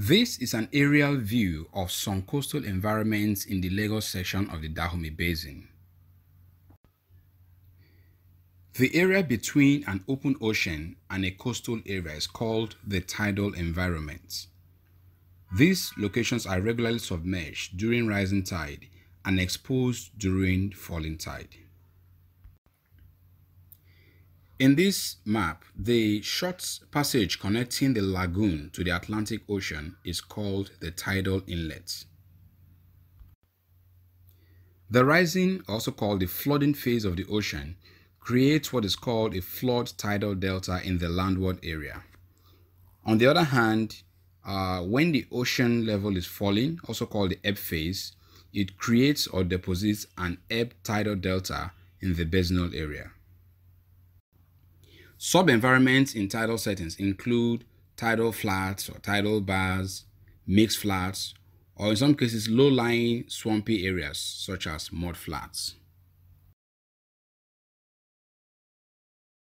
This is an aerial view of some coastal environments in the Lagos section of the Dahomey Basin. The area between an open ocean and a coastal area is called the tidal environment. These locations are regularly submerged during rising tide and exposed during falling tide. In this map, the short passage connecting the lagoon to the Atlantic Ocean is called the tidal inlet. The rising, also called the flooding phase of the ocean, creates what is called a flood tidal delta in the landward area. On the other hand, uh, when the ocean level is falling, also called the ebb phase, it creates or deposits an ebb tidal delta in the basinal area. Sub-environments in tidal settings include tidal flats or tidal bars, mixed flats, or in some cases low-lying swampy areas such as mud flats.